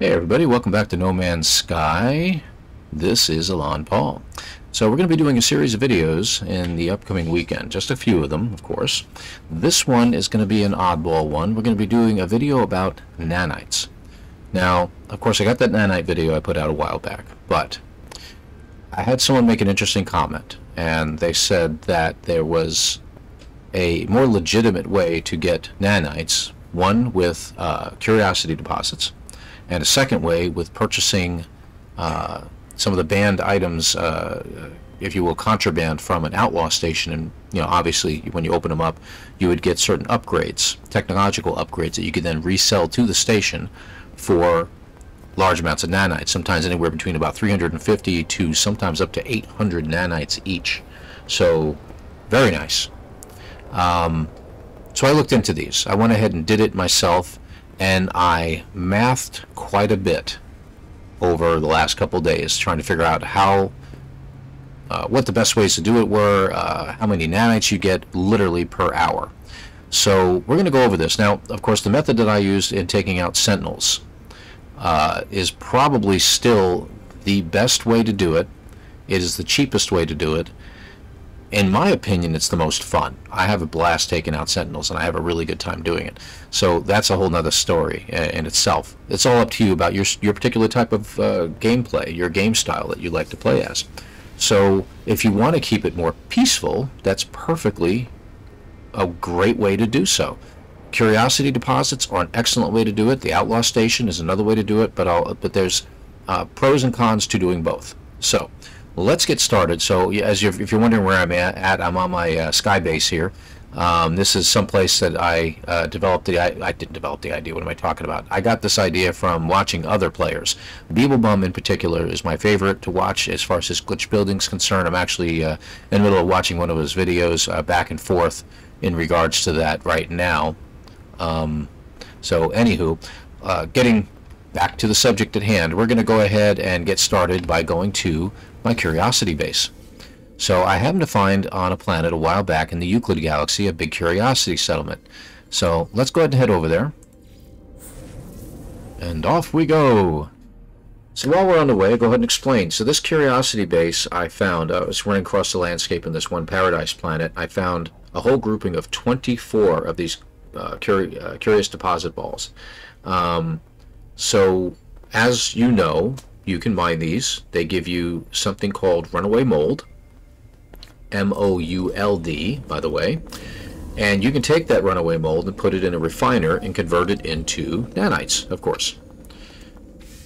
Hey everybody, welcome back to No Man's Sky. This is ElanPaul. So we're going to be doing a series of videos in the upcoming weekend, just a few of them, of course. This one is going to be an oddball one. We're going to be doing a video about nanites. Now, of course, I got that nanite video I put out a while back, but I had someone make an interesting comment, and they said that there was a more legitimate way to get nanites, one with uh, curiosity deposits, and a second way with purchasing uh, some of the banned items, uh, if you will, contraband from an outlaw station. And you know, obviously, when you open them up, you would get certain upgrades, technological upgrades that you could then resell to the station for large amounts of nanites. Sometimes anywhere between about 350 to sometimes up to 800 nanites each. So, very nice. Um, so I looked into these. I went ahead and did it myself and I mathed quite a bit over the last couple days trying to figure out how uh, what the best ways to do it were, uh, how many nanites you get literally per hour. So we're going to go over this. Now, of course, the method that I used in taking out sentinels uh, is probably still the best way to do it. It is the cheapest way to do it in my opinion, it's the most fun. I have a blast taking out Sentinels, and I have a really good time doing it. So that's a whole nother story in itself. It's all up to you about your your particular type of uh, gameplay, your game style that you like to play as. So if you want to keep it more peaceful, that's perfectly a great way to do so. Curiosity deposits are an excellent way to do it. The Outlaw Station is another way to do it, but I'll, but there's uh, pros and cons to doing both. So let's get started. So as you're, if you're wondering where I'm at, I'm on my uh, sky base here. Um, this is someplace that I uh, developed the I, I, didn't develop the idea. What am I talking about? I got this idea from watching other players. Beeblebum in particular is my favorite to watch as far as his glitch building is concerned. I'm actually uh, in the middle of watching one of his videos uh, back and forth in regards to that right now. Um, so anywho, uh, getting back to the subject at hand, we're going to go ahead and get started by going to my Curiosity base. So I happened to find on a planet a while back in the Euclid galaxy a big Curiosity settlement. So let's go ahead and head over there. And off we go. So while we're on the way, go ahead and explain. So this Curiosity base I found, I was running across the landscape in this one paradise planet, I found a whole grouping of 24 of these uh, uh, curious deposit balls. Um, so as you know, you can mine these. They give you something called runaway mold, M-O-U-L-D, by the way. And you can take that runaway mold and put it in a refiner and convert it into nanites, of course.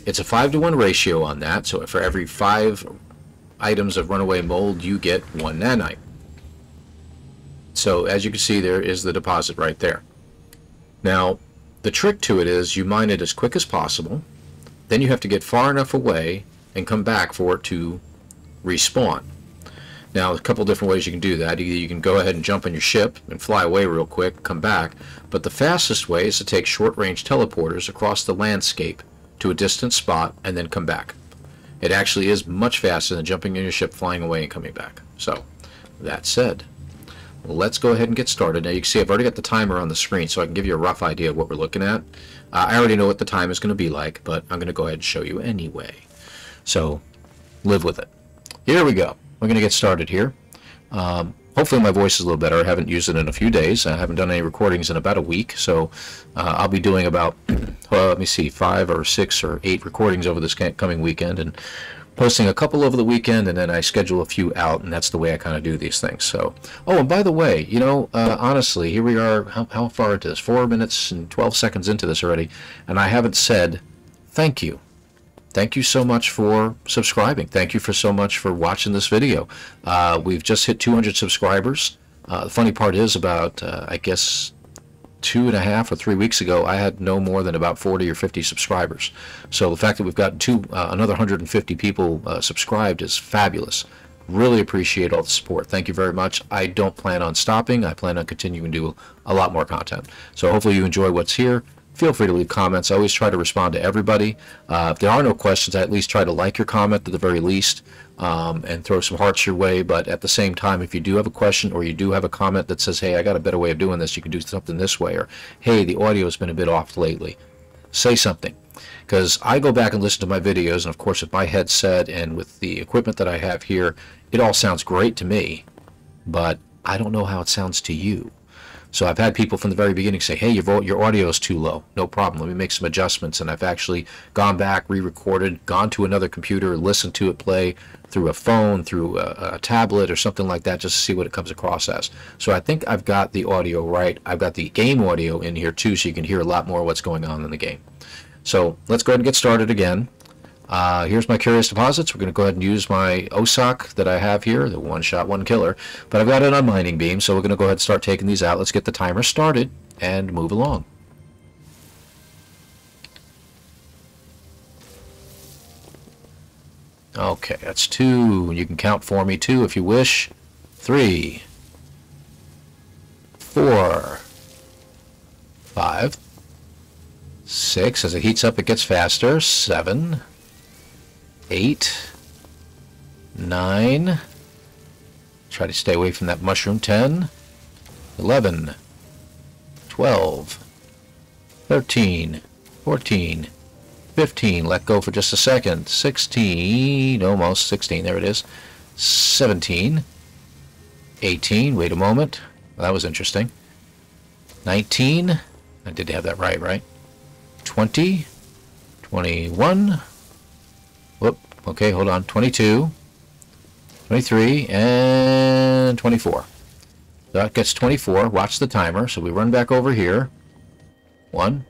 It's a 5 to 1 ratio on that, so for every 5 items of runaway mold, you get 1 nanite. So as you can see, there is the deposit right there. Now, the trick to it is you mine it as quick as possible, then you have to get far enough away and come back for it to respawn. Now, a couple different ways you can do that. Either you can go ahead and jump on your ship and fly away real quick, come back, but the fastest way is to take short-range teleporters across the landscape to a distant spot and then come back. It actually is much faster than jumping in your ship, flying away, and coming back. So, that said, let's go ahead and get started. Now you can see I've already got the timer on the screen so I can give you a rough idea of what we're looking at. Uh, I already know what the time is going to be like, but I'm going to go ahead and show you anyway. So live with it. Here we go. We're going to get started here. Um, hopefully my voice is a little better. I haven't used it in a few days. I haven't done any recordings in about a week, so uh, I'll be doing about, well, let me see, five or six or eight recordings over this coming weekend, and posting a couple over the weekend and then I schedule a few out and that's the way I kind of do these things so. Oh and by the way you know uh, honestly here we are how, how far into this? Four minutes and 12 seconds into this already and I haven't said thank you. Thank you so much for subscribing. Thank you for so much for watching this video. Uh, we've just hit 200 subscribers. Uh, the funny part is about uh, I guess two and a half or three weeks ago, I had no more than about 40 or 50 subscribers. So the fact that we've got two, uh, another 150 people uh, subscribed is fabulous. Really appreciate all the support. Thank you very much. I don't plan on stopping. I plan on continuing to do a lot more content. So hopefully you enjoy what's here. Feel free to leave comments. I always try to respond to everybody. Uh, if there are no questions, I at least try to like your comment at the very least um, and throw some hearts your way. But at the same time, if you do have a question or you do have a comment that says, hey, I got a better way of doing this, you can do something this way, or hey, the audio has been a bit off lately, say something. Because I go back and listen to my videos, and of course, with my headset and with the equipment that I have here, it all sounds great to me, but I don't know how it sounds to you. So I've had people from the very beginning say, hey, your, your audio is too low. No problem. Let me make some adjustments. And I've actually gone back, re-recorded, gone to another computer, listened to it play through a phone, through a, a, tablet or something like that, just to see what it comes across as. So I think I've got the audio right. I've got the game audio in here too, so you can hear a lot more what's going on in the game. So let's go ahead and get started again. Uh, here's my curious deposits. We're going to go ahead and use my OSOC that I have here, the one shot, one killer. But I've got an unmining beam, so we're going to go ahead and start taking these out. Let's get the timer started and move along. Okay, that's two. You can count for me two if you wish. Three. Four. Five. Six. As it heats up, it gets faster. Seven eight, nine, try to stay away from that mushroom, 10, 11, 12, 13, 14, 15, let go for just a second, 16, almost 16, there it is, 17, 18, wait a moment, well, that was interesting, 19, I did have that right, right, 20, 21, Whoop. Okay, hold on. 22, 23, and 24. That gets 24. Watch the timer. So we run back over here. One,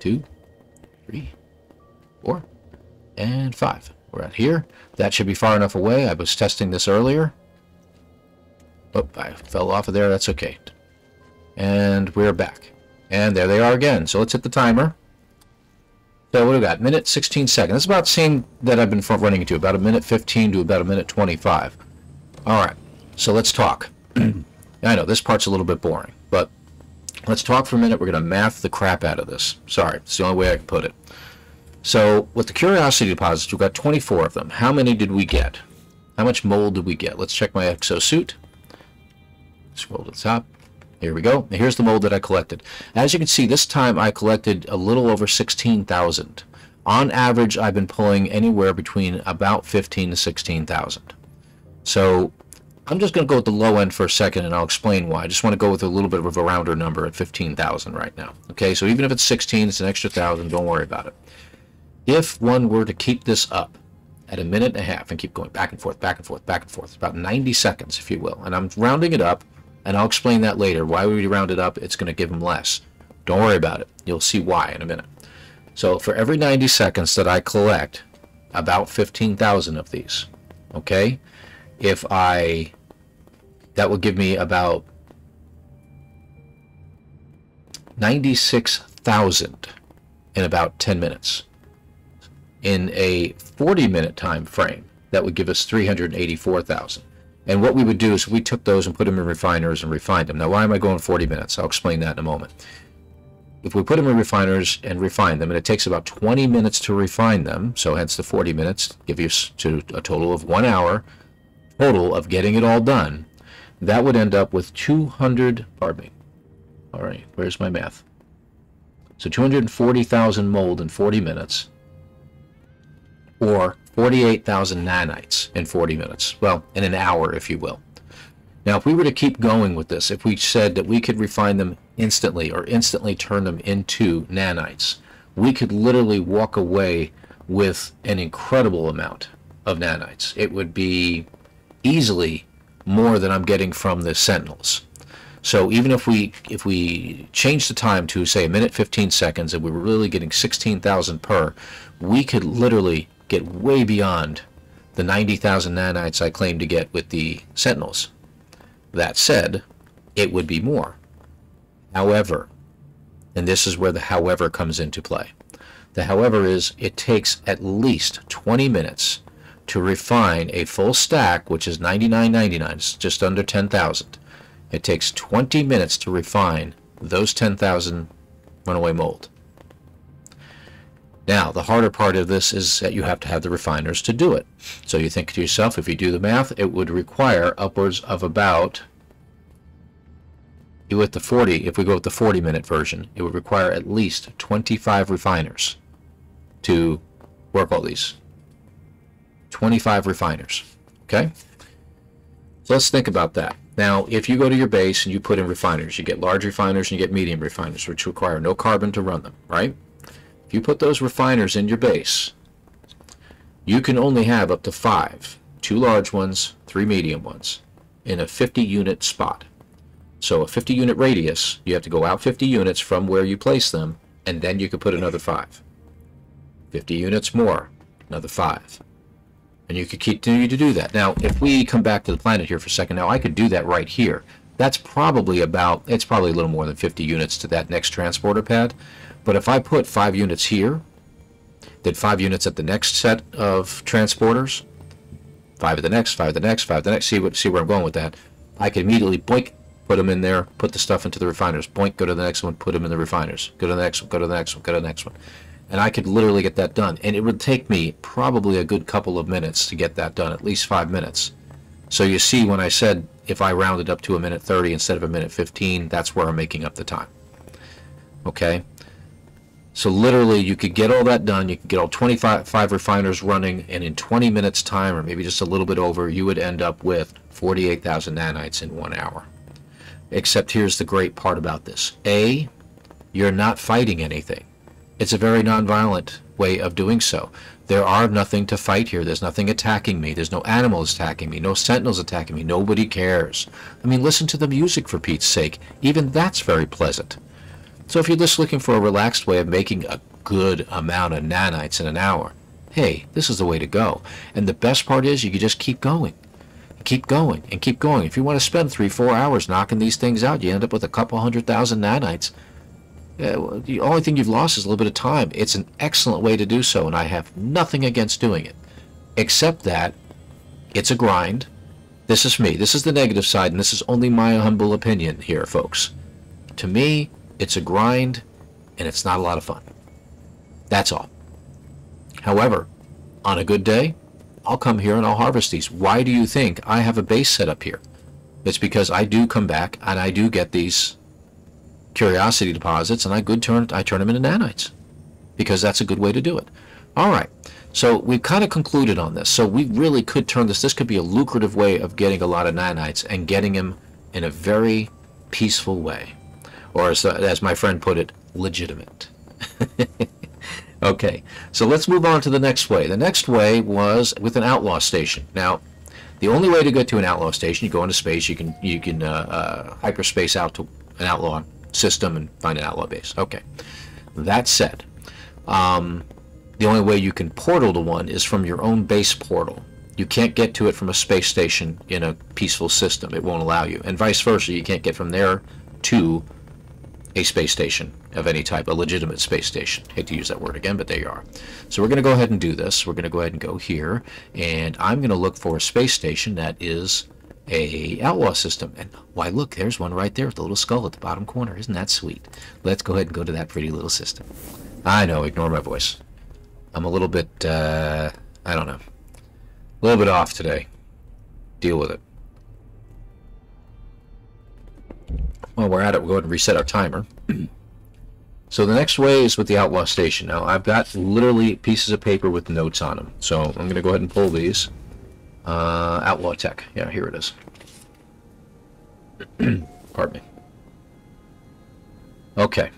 two, three, four, and five. We're at here. That should be far enough away. I was testing this earlier. Oh, I fell off of there. That's okay. And we're back. And there they are again. So let's hit the timer. So what do we got? Minute 16 seconds. That's about the same that I've been running into. About a minute 15 to about a minute 25. All right. So let's talk. I know this part's a little bit boring, but let's talk for a minute. We're going to math the crap out of this. Sorry, it's the only way I can put it. So with the curiosity deposits, we've got 24 of them. How many did we get? How much mold did we get? Let's check my exosuit. Scroll to the top. Here we go. Here's the mold that I collected. As you can see, this time I collected a little over 16,000. On average, I've been pulling anywhere between about 15 to 16,000. So I'm just going to go with the low end for a second, and I'll explain why. I just want to go with a little bit of a rounder number at 15,000 right now. Okay, so even if it's 16, it's an extra 1,000. Don't worry about it. If one were to keep this up at a minute and a half and keep going back and forth, back and forth, back and forth, about 90 seconds, if you will, and I'm rounding it up, and I'll explain that later. Why we round it up, it's going to give them less. Don't worry about it. You'll see why in a minute. So for every 90 seconds that I collect, about 15,000 of these, okay? If I, that would give me about 96,000 in about 10 minutes. In a 40 minute time frame, that would give us 384,000. And what we would do is we took those and put them in refiners and refined them. Now, why am I going 40 minutes? I'll explain that in a moment. If we put them in refiners and refine them, and it takes about 20 minutes to refine them, so hence the 40 minutes, give you to a total of one hour total of getting it all done, that would end up with 200, pardon me, all right, where's my math? So 240,000 mold in 40 minutes, or 48,000 nanites in 40 minutes. Well, in an hour, if you will. Now, if we were to keep going with this, if we said that we could refine them instantly or instantly turn them into nanites, we could literally walk away with an incredible amount of nanites. It would be easily more than I'm getting from the Sentinels. So even if we if we change the time to say a minute 15 seconds and we were really getting 16,000 per, we could literally get way beyond the 90,000 nanites I claim to get with the Sentinels. That said, it would be more. However, and this is where the however comes into play. The however is it takes at least 20 minutes to refine a full stack, which is 99.99, it's just under 10,000. It takes 20 minutes to refine those 10,000 runaway mold. Now, the harder part of this is that you have to have the refiners to do it. So you think to yourself, if you do the math, it would require upwards of about with the 40, if we go with the 40 minute version, it would require at least 25 refiners to work all these. 25 refiners. Okay? So let's think about that. Now, if you go to your base and you put in refiners, you get large refiners and you get medium refiners, which require no carbon to run them, right? If you put those refiners in your base, you can only have up to five, two large ones, three medium ones, in a 50 unit spot. So a 50 unit radius, you have to go out 50 units from where you place them, and then you can put another five. 50 units more, another five. And you could continue to do that. Now, if we come back to the planet here for a second, now I could do that right here. That's probably about, it's probably a little more than 50 units to that next transporter pad. But if I put five units here, then five units at the next set of transporters, five at the next, five at the next, five at the next, see, what, see where I'm going with that, I can immediately boink, put them in there, put the stuff into the refiners, boink, go to the next one, put them in the refiners, go to the next one, go to the next one, go to the next one and I could literally get that done. And it would take me probably a good couple of minutes to get that done, at least five minutes. So you see, when I said if I rounded up to a minute 30 instead of a minute 15, that's where I'm making up the time. Okay? So literally, you could get all that done. You could get all 25 refiners running, and in 20 minutes time, or maybe just a little bit over, you would end up with 48,000 nanites in one hour. Except here's the great part about this. A, you're not fighting anything. It's a very nonviolent way of doing so. There are nothing to fight here. There's nothing attacking me. There's no animals attacking me. No sentinels attacking me. Nobody cares. I mean, listen to the music for Pete's sake. Even that's very pleasant. So if you're just looking for a relaxed way of making a good amount of nanites in an hour, hey, this is the way to go. And the best part is you can just keep going. Keep going and keep going. If you want to spend three, four hours knocking these things out, you end up with a couple hundred thousand nanites. Uh, the only thing you've lost is a little bit of time. It's an excellent way to do so, and I have nothing against doing it, except that it's a grind. This is me. This is the negative side, and this is only my humble opinion here, folks. To me, it's a grind, and it's not a lot of fun. That's all. However, on a good day, I'll come here and I'll harvest these. Why do you think I have a base set up here? It's because I do come back and I do get these curiosity deposits, and I good turn I turn them into nanites because that's a good way to do it. All right, so we've kind of concluded on this. So we really could turn this. This could be a lucrative way of getting a lot of nanites and getting them in a very peaceful way, or as, my friend put it, legitimate. okay, so let's move on to the next way. The next way was with an outlaw station. Now, the only way to get to an outlaw station, you go into space, you can you can uh, uh, hyperspace out to an outlaw system and find an outlaw base. Okay. That said, um, the only way you can portal to one is from your own base portal. You can't get to it from a space station in a peaceful system. It won't allow you. And vice versa, you can't get from there to a space station of any type, a legitimate space station. Hate to use that word again, but there you are. So we're going to go ahead and do this. We're going to go ahead and go here, and I'm going to look for a space station that is a outlaw system. And why, look, there's one right there with the little skull at the bottom corner. Isn't that sweet? Let's go ahead and go to that pretty little system. I know, ignore my voice. I'm a little bit, uh, I don't know, a little bit off today. Deal with it. While we're at it, we'll go ahead and reset our timer. so the next way is with the Outlaw Station. Now, I've got literally pieces of paper with notes on them. So I'm going to go ahead and pull these. Uh, Outlaw Tech. Yeah, here it is. Pardon me. Okay.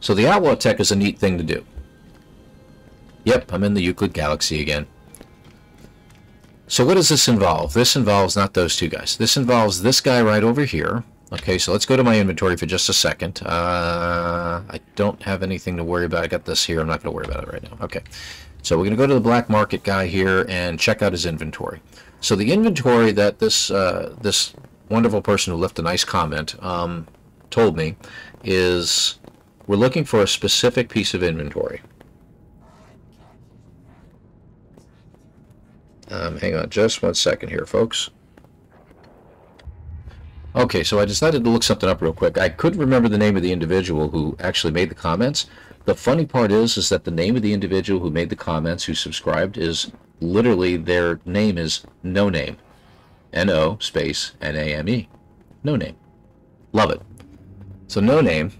So the Outlaw Tech is a neat thing to do. Yep, I'm in the Euclid Galaxy again. So what does this involve? This involves not those two guys. This involves this guy right over here. Okay, so let's go to my inventory for just a second. Uh, I don't have anything to worry about. I got this here. I'm not going to worry about it right now. Okay, so we're going to go to the black market guy here and check out his inventory. So the inventory that this uh, this wonderful person who left a nice comment um, told me is we're looking for a specific piece of inventory. Um, hang on just one second here, folks. Okay, so I decided to look something up real quick. I couldn't remember the name of the individual who actually made the comments. The funny part is, is that the name of the individual who made the comments, who subscribed, is literally their name is no name. N-O space N-A-M-E. No name. Love it. So no name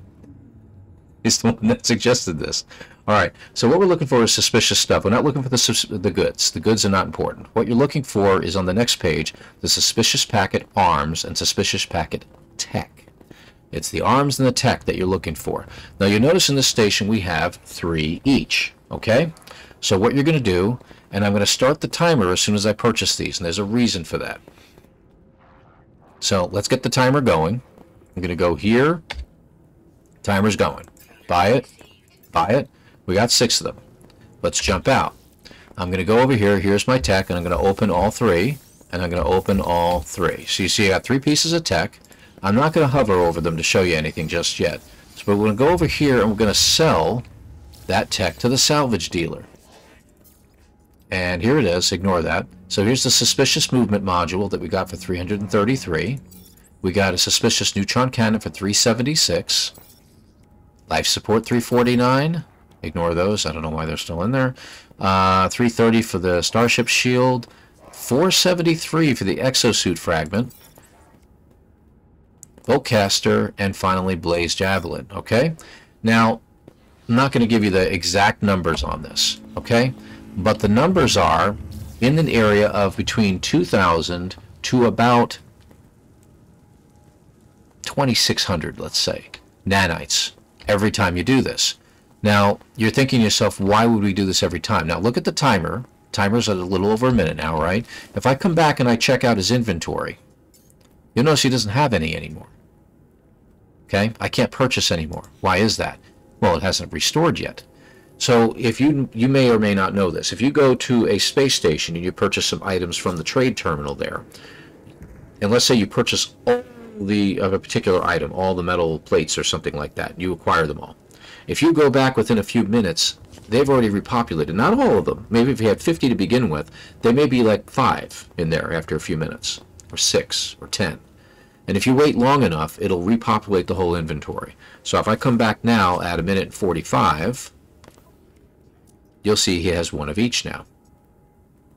is the one that suggested this. All right. So what we're looking for is suspicious stuff. We're not looking for the the goods. The goods are not important. What you're looking for is on the next page the suspicious packet arms and suspicious packet tech. It's the arms and the tech that you're looking for. Now you notice in this station we have three each. Okay. So what you're going to do, and I'm going to start the timer as soon as I purchase these, and there's a reason for that. So let's get the timer going. I'm going to go here. Timer's going. Buy it. Buy it. We got six of them. Let's jump out. I'm going to go over here. Here's my tech, and I'm going to open all three. And I'm going to open all three. So you see I got three pieces of tech. I'm not going to hover over them to show you anything just yet. So we're going to go over here, and we're going to sell that tech to the salvage dealer. And here it is. Ignore that. So here's the suspicious movement module that we got for 333. We got a suspicious neutron cannon for 376. Life support 349. Ignore those. I don't know why they're still in there. Uh, 330 for the starship shield. 473 for the exosuit fragment. Boltcaster, and finally Blaze Javelin. Okay? Now, I'm not going to give you the exact numbers on this. Okay? But the numbers are in an area of between 2,000 to about 2,600, let's say, nanites every time you do this. Now, you're thinking to yourself, why would we do this every time? Now, look at the timer. Timer's at a little over a minute now, right? If I come back and I check out his inventory, you'll notice he doesn't have any anymore. Okay? I can't purchase anymore. Why is that? Well, it hasn't restored yet. So if you you may or may not know this, if you go to a space station and you purchase some items from the trade terminal there, and let's say you purchase all the of a particular item, all the metal plates or something like that, you acquire them all. If you go back within a few minutes, they've already repopulated. Not all of them. Maybe if you had 50 to begin with, there may be like five in there after a few minutes, or six, or ten. And if you wait long enough, it'll repopulate the whole inventory. So if I come back now at a minute and 45, you'll see he has one of each now.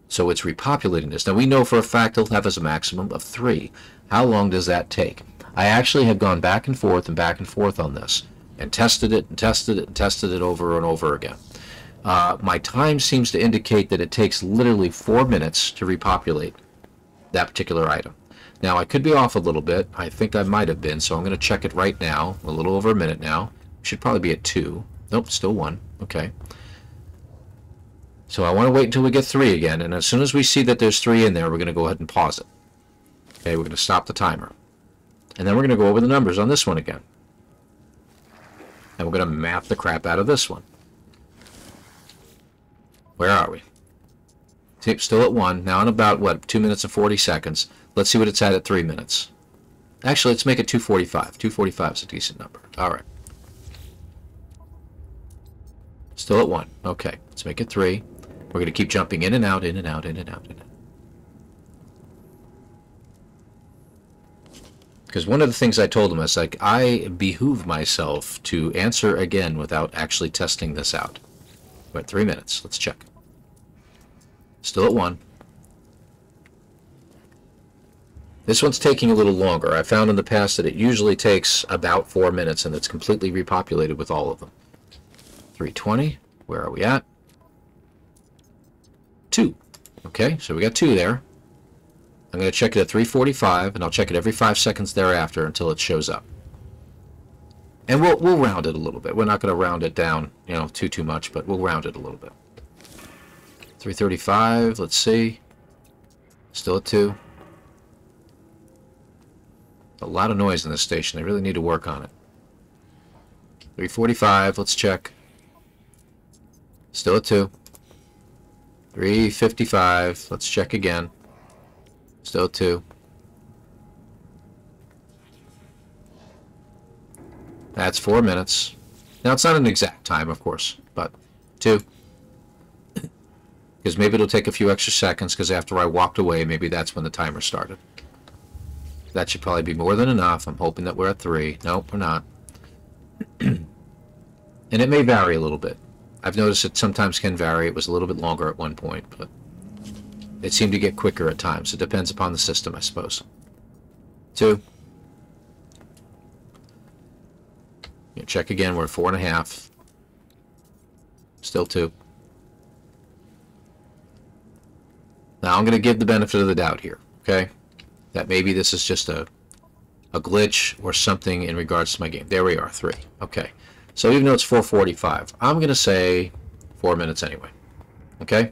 So it's repopulating this. Now we know for a fact he'll have as a maximum of three. How long does that take? I actually have gone back and forth and back and forth on this and tested it and tested it and tested it over and over again. Uh, my time seems to indicate that it takes literally four minutes to repopulate that particular item. Now I could be off a little bit. I think I might have been, so I'm going to check it right now. A little over a minute now. Should probably be at two. Nope, still one. Okay. So I want to wait until we get three again, and as soon as we see that there's three in there, we're going to go ahead and pause it. Okay, we're going to stop the timer. And then we're going to go over the numbers on this one again. And we're going to map the crap out of this one. Where are we? Still at one. Now in about, what, 2 minutes and 40 seconds. Let's see what it's at at 3 minutes. Actually, let's make it 245. 245 is a decent number. All right. Still at 1. Okay, let's make it 3. We're going to keep jumping in and out, in and out, in and out, in and out. Because one of the things I told him is like, I behoove myself to answer again without actually testing this out. We're three minutes. Let's check. Still at one. This one's taking a little longer. I found in the past that it usually takes about four minutes and it's completely repopulated with all of them. 320. Where are we at? two. Okay, so we got two there. I'm going to check it at 345, and I'll check it every five seconds thereafter until it shows up. And we'll, we'll round it a little bit. We're not going to round it down, you know, too, too much, but we'll round it a little bit. 335, let's see. Still at 2. A lot of noise in this station. They really need to work on it. 345, let's check. Still at 2. 355. Let's check again. Still two. That's four minutes. Now, it's not an exact time, of course, but two. Because maybe it'll take a few extra seconds, because after I walked away, maybe that's when the timer started. That should probably be more than enough. I'm hoping that we're at three. Nope, we're not. and it may vary a little bit. I've noticed it sometimes can vary. It was a little bit longer at one point, but it seemed to get quicker at times. It depends upon the system, I suppose. Two. Check again, we're at four and a half. Still two. Now I'm going to give the benefit of the doubt here, okay? That maybe this is just a, a glitch or something in regards to my game. There we are, three. Okay. So even though it's 445, I'm going to say four minutes anyway. Okay?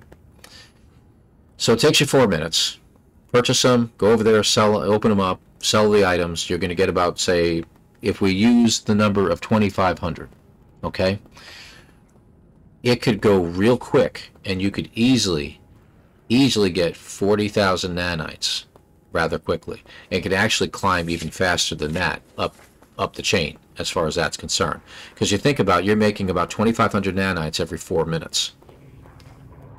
So it takes you four minutes. Purchase them, go over there, sell, open them up, sell the items. You're going to get about, say, if we use the number of 2,500, okay? It could go real quick, and you could easily, easily get 40,000 nanites rather quickly. It could actually climb even faster than that up up the chain as far as that's concerned. Because you think about, you're making about 2,500 nanites every four minutes.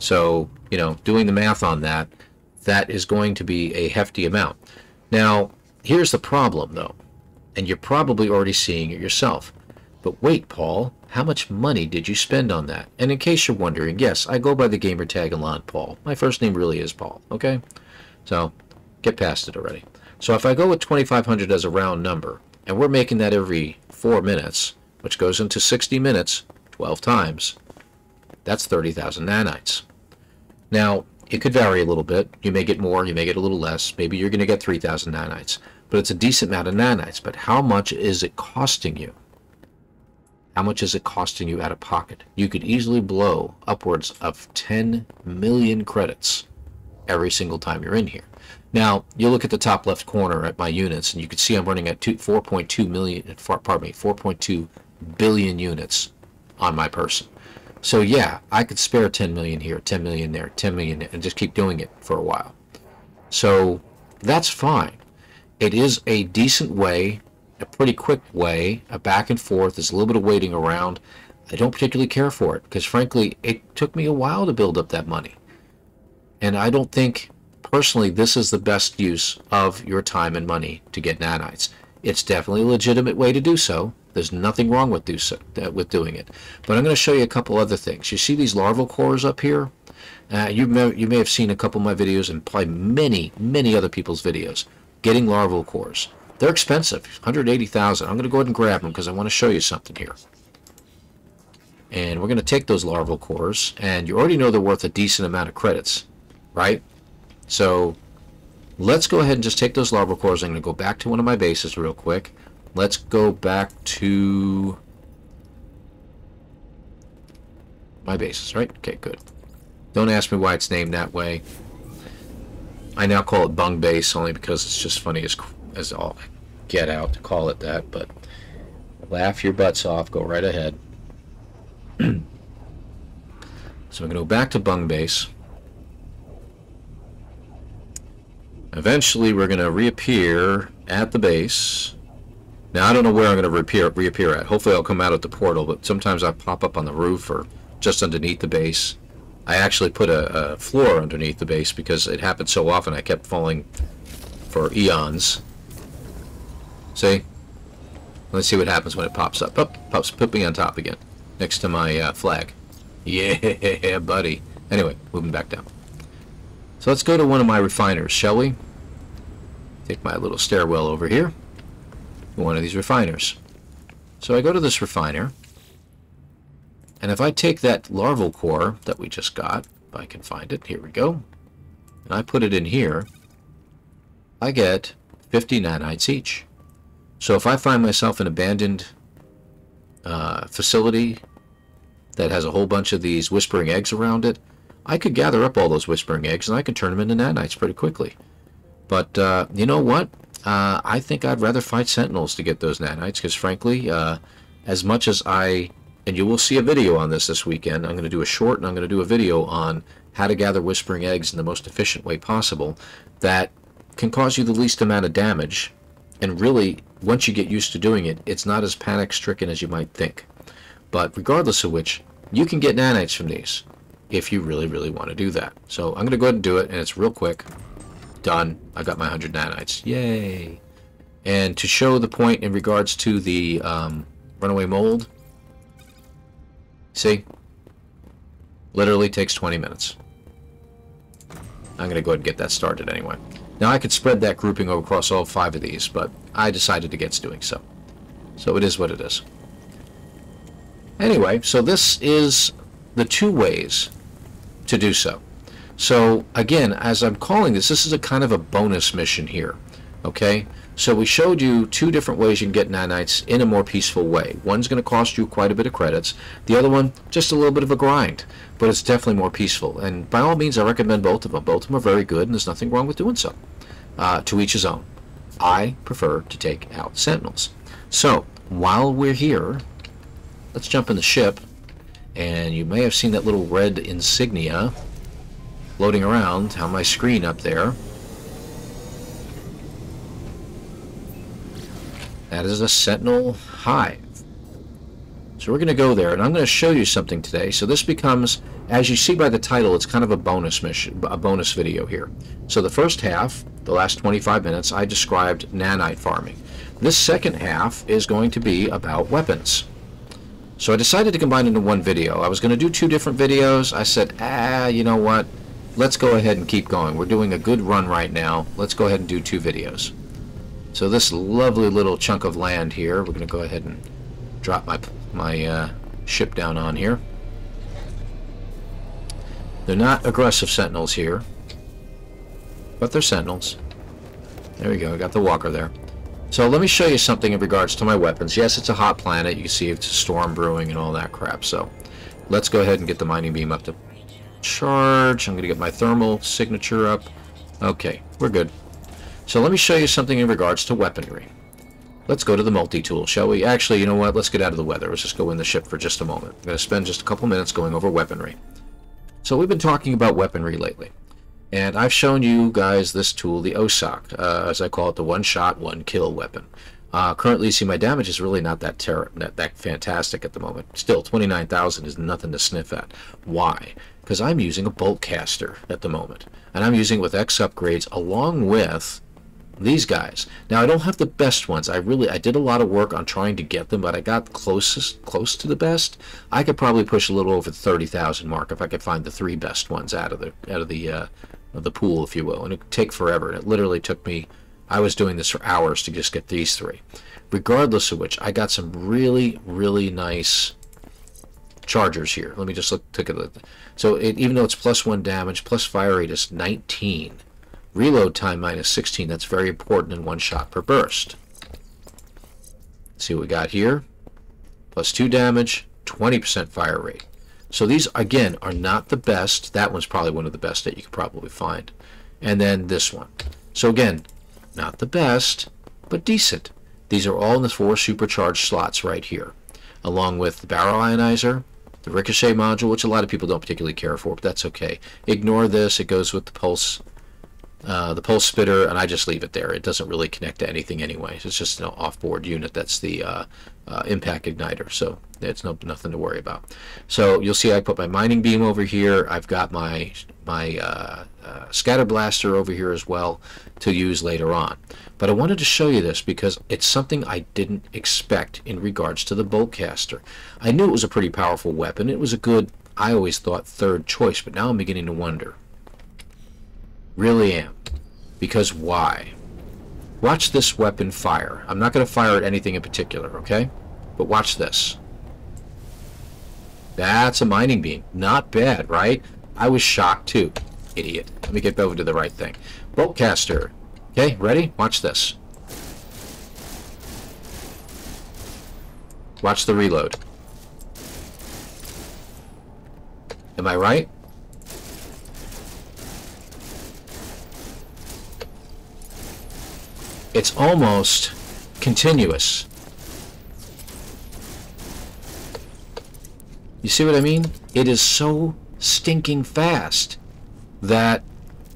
So, you know, doing the math on that, that is going to be a hefty amount. Now, here's the problem, though, and you're probably already seeing it yourself. But wait, Paul, how much money did you spend on that? And in case you're wondering, yes, I go by the gamer tag ElanPaul. My first name really is Paul, okay? So, get past it already. So if I go with 2,500 as a round number, and we're making that every four minutes, which goes into 60 minutes, 12 times, that's 30,000 nanites. Now, it could vary a little bit. You may get more, you may get a little less. Maybe you're going to get 3,000 nanites. But it's a decent amount of nanites. But how much is it costing you? How much is it costing you out of pocket? You could easily blow upwards of 10 million credits every single time you're in here. Now, you look at the top left corner at my units, and you can see I'm running at 4.2 million, pardon me, 4.2 billion units on my person. So yeah, I could spare 10 million here, 10 million there, 10 million, and just keep doing it for a while. So that's fine. It is a decent way, a pretty quick way, a back and forth. There's a little bit of waiting around. I don't particularly care for it because frankly, it took me a while to build up that money. And I don't think, personally, this is the best use of your time and money to get nanites. It's definitely a legitimate way to do so. There's nothing wrong with do so, uh, with doing it. But I'm going to show you a couple other things. You see these larval cores up here? Uh, you, may, you may have seen a couple of my videos and probably many, many other people's videos getting larval cores. They're expensive, 180,000. I'm going to go ahead and grab them because I want to show you something here. And we're going to take those larval cores, and you already know they're worth a decent amount of credits, right? So let's go ahead and just take those larval cores. I'm going to go back to one of my bases real quick. Let's go back to my bases, right? Okay, good. Don't ask me why it's named that way. I now call it Bung Base only because it's just funny as, as all get out to call it that, but laugh your butts off, go right ahead. so I'm going to go back to Bung Base. Eventually we're going to reappear at the base now, I don't know where I'm going to reappear, reappear at. Hopefully I'll come out at the portal, but sometimes I pop up on the roof or just underneath the base. I actually put a, a floor underneath the base because it happened so often I kept falling for eons. See? Let's see what happens when it pops up. Up, pops, put me on top again, next to my uh, flag. Yeah, buddy. Anyway, moving back down. So let's go to one of my refiners, shall we? Take my little stairwell over here one of these refiners. So I go to this refiner, and if I take that larval core that we just got, if I can find it, here we go, and I put it in here, I get 50 nanites each. So if I find myself an abandoned uh, facility that has a whole bunch of these whispering eggs around it, I could gather up all those whispering eggs and I could turn them into nanites pretty quickly. But uh, you know what? Uh, I think I'd rather fight Sentinels to get those nanites, because frankly, uh, as much as I, and you will see a video on this this weekend, I'm going to do a short and I'm going to do a video on how to gather Whispering Eggs in the most efficient way possible that can cause you the least amount of damage, and really, once you get used to doing it, it's not as panic-stricken as you might think. But regardless of which, you can get nanites from these if you really, really want to do that. So I'm going to go ahead and do it, and it's real quick. Done. I got my 100 nanites. Yay! And to show the point in regards to the um, runaway mold, see? Literally takes 20 minutes. I'm going to go ahead and get that started anyway. Now I could spread that grouping across all five of these, but I decided against doing so. So it is what it is. Anyway, so this is the two ways to do so. So again, as I'm calling this, this is a kind of a bonus mission here. Okay, so we showed you two different ways you can get nanites in a more peaceful way. One's going to cost you quite a bit of credits. The other one, just a little bit of a grind, but it's definitely more peaceful. And by all means, I recommend both of them. Both of them are very good, and there's nothing wrong with doing so. Uh, to each his own. I prefer to take out sentinels. So while we're here, let's jump in the ship. And you may have seen that little red insignia floating around on my screen up there. That is a Sentinel Hive. So we're going to go there, and I'm going to show you something today. So this becomes, as you see by the title, it's kind of a bonus mission, a bonus video here. So the first half, the last 25 minutes, I described nanite farming. This second half is going to be about weapons. So I decided to combine into one video. I was going to do two different videos. I said, ah, you know what? Let's go ahead and keep going. We're doing a good run right now. Let's go ahead and do two videos. So this lovely little chunk of land here, we're going to go ahead and drop my, my uh, ship down on here. They're not aggressive sentinels here, but they're sentinels. There we go, got the walker there. So let me show you something in regards to my weapons. Yes, it's a hot planet. You can see it's storm brewing and all that crap. So let's go ahead and get the mining beam up to charge. I'm going to get my thermal signature up. Okay, we're good. So let me show you something in regards to weaponry. Let's go to the multi-tool, shall we? Actually, you know what? Let's get out of the weather. Let's just go in the ship for just a moment. I'm going to spend just a couple minutes going over weaponry. So we've been talking about weaponry lately. And I've shown you guys this tool, the OSOC, uh, as I call it, the one-shot, one-kill weapon. Uh, currently, you see my damage is really not that, that, that fantastic at the moment. Still, 29,000 is nothing to sniff at. Why? Because I'm using a bolt caster at the moment. And I'm using it with X upgrades along with these guys. Now I don't have the best ones. I really I did a lot of work on trying to get them, but I got closest close to the best. I could probably push a little over the 30,000 mark if I could find the three best ones out of the out of the uh, of the pool, if you will. And it would take forever. And it literally took me, I was doing this for hours to just get these three. Regardless of which, I got some really, really nice chargers here. Let me just look, take a look. So it, even though it's plus one damage, plus fire rate is 19. Reload time minus 16. That's very important in one shot per burst. see what we got here. Plus two damage, 20% fire rate. So these, again, are not the best. That one's probably one of the best that you could probably find. And then this one. So again, not the best, but decent. These are all in the four supercharged slots right here, along with the barrel ionizer, the ricochet module, which a lot of people don't particularly care for, but that's okay. Ignore this. It goes with the pulse uh, the pulse spitter, and I just leave it there. It doesn't really connect to anything anyway. It's just an off-board unit. That's the uh, uh, impact igniter, so it's no nothing to worry about. So you'll see I put my mining beam over here. I've got my my uh, uh, scatter blaster over here as well to use later on. But I wanted to show you this because it's something I didn't expect in regards to the boltcaster. I knew it was a pretty powerful weapon. It was a good, I always thought, third choice, but now I'm beginning to wonder. Really am. Because why? Watch this weapon fire. I'm not going to fire at anything in particular, okay? But watch this. That's a mining beam. Not bad, right? I was shocked too. Idiot. Let me get over to the right thing. Boltcaster. Okay, ready? Watch this. Watch the reload. Am I right? it's almost continuous. You see what I mean? It is so stinking fast that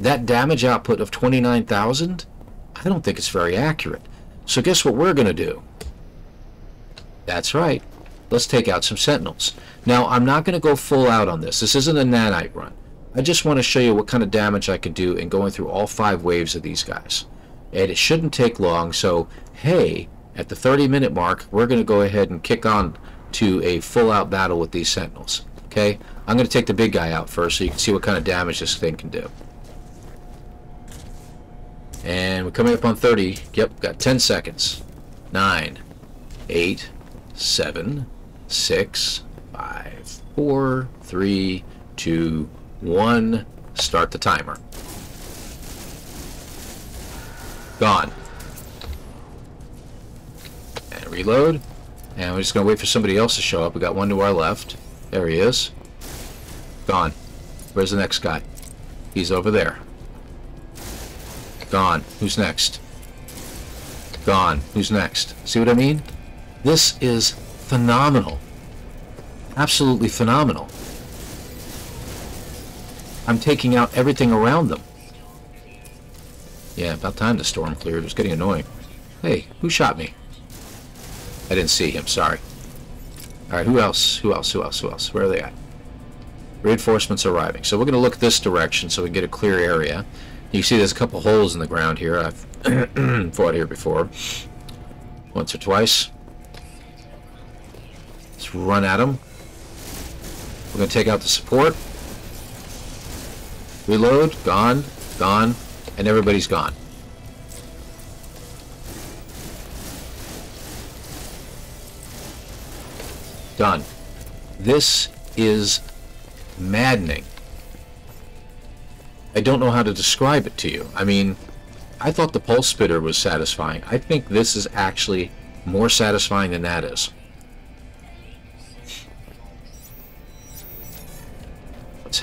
that damage output of 29,000, I don't think it's very accurate. So guess what we're going to do? That's right. Let's take out some sentinels. Now, I'm not going to go full out on this. This isn't a nanite run. I just want to show you what kind of damage I can do in going through all five waves of these guys and it shouldn't take long. So, hey, at the 30 minute mark, we're going to go ahead and kick on to a full out battle with these sentinels. Okay, I'm going to take the big guy out first so you can see what kind of damage this thing can do. And we're coming up on 30. Yep, got 10 seconds. 9, 8, 7, 6, Five, four, three, two, one. Start the timer. Gone. And reload. And we're just going to wait for somebody else to show up. We got one to our left. There he is. Gone. Where's the next guy? He's over there. Gone. Who's next? Gone. Who's next? See what I mean? This is phenomenal. Absolutely phenomenal. I'm taking out everything around them. Yeah, about time the storm cleared. It was getting annoying. Hey, who shot me? I didn't see him, sorry. Alright, who else? Who else? Who else? Who else? Where are they at? Reinforcements arriving. So we're going to look this direction so we get a clear area. You see there's a couple holes in the ground here. I've fought here before. Once or twice. Let's run at them. We're going to take out the support. Reload. Gone. Gone. And everybody's gone. Done. This is maddening. I don't know how to describe it to you. I mean, I thought the pulse spitter was satisfying. I think this is actually more satisfying than that is.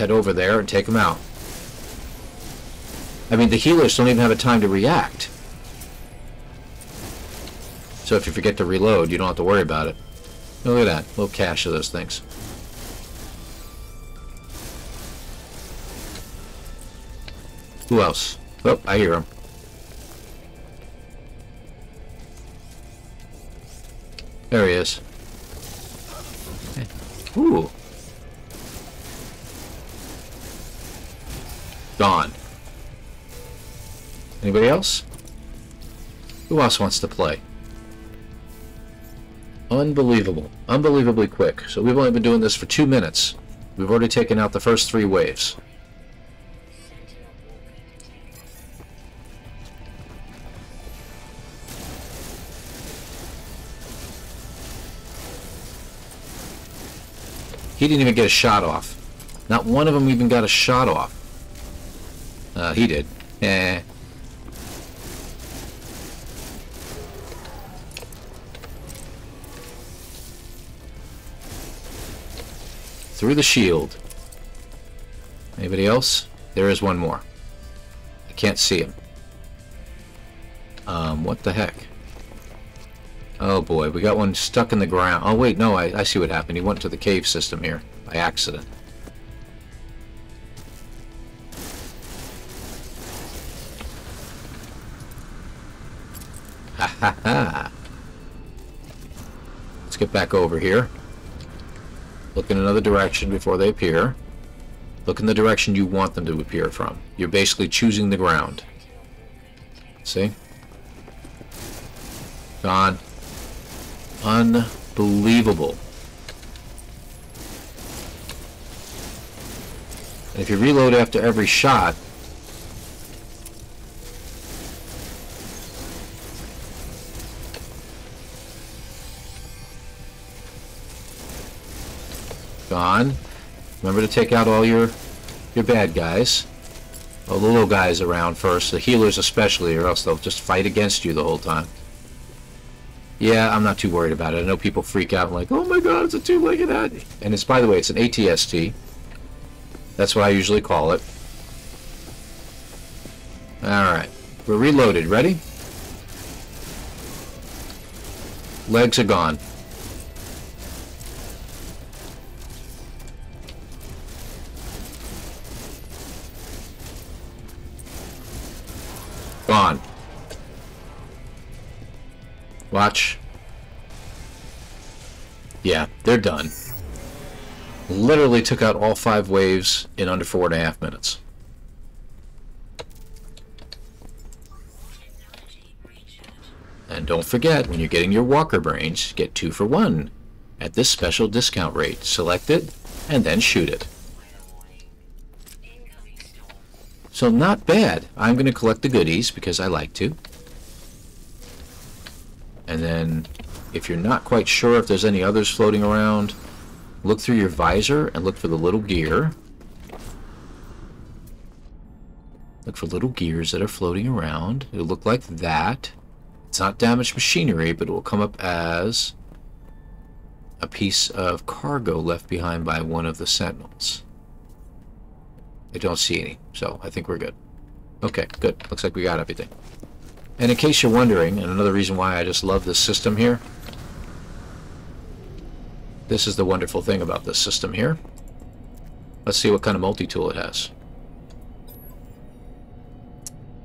Head over there and take them out. I mean, the healers don't even have a time to react. So if you forget to reload, you don't have to worry about it. Oh, look at that. Little cache of those things. Who else? Oh, I hear him. There he is. Ooh. Gone. Anybody else? Who else wants to play? Unbelievable. Unbelievably quick. So we've only been doing this for two minutes. We've already taken out the first three waves. He didn't even get a shot off. Not one of them even got a shot off. Uh, he did. Eh. Through the shield. Anybody else? There is one more. I can't see him. Um, what the heck? Oh boy, we got one stuck in the ground. Oh wait, no, I, I see what happened. He went to the cave system here by accident. Ha ha. Let's get back over here. Look in another direction before they appear. Look in the direction you want them to appear from. You're basically choosing the ground. See? God. Unbelievable. And if you reload after every shot, Remember to take out all your your bad guys. All the little guys around first, the healers especially, or else they'll just fight against you the whole time. Yeah, I'm not too worried about it. I know people freak out like, oh my god, it's a two-legged hat. And it's, by the way, it's an ATST. That's what I usually call it. Alright. We're reloaded. Ready? Legs are gone. Literally took out all five waves in under four and a half minutes. And don't forget, when you're getting your Walker Brains, get two for one at this special discount rate. Select it, and then shoot it. So not bad. I'm going to collect the goodies because I like to. And then if you're not quite sure if there's any others floating around, look through your visor and look for the little gear. Look for little gears that are floating around. It'll look like that. It's not damaged machinery, but it will come up as a piece of cargo left behind by one of the sentinels. I don't see any, so I think we're good. Okay, good. Looks like we got everything. And in case you're wondering, and another reason why I just love this system here, this is the wonderful thing about this system here. Let's see what kind of multi-tool it has.